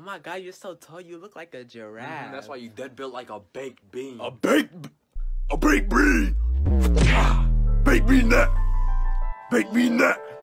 Oh my god, you're so tall. You look like a giraffe. Mhm, That's why you dead built like a baked bean. A baked, a baked bean. Ah, baked bean that. Baked bean that.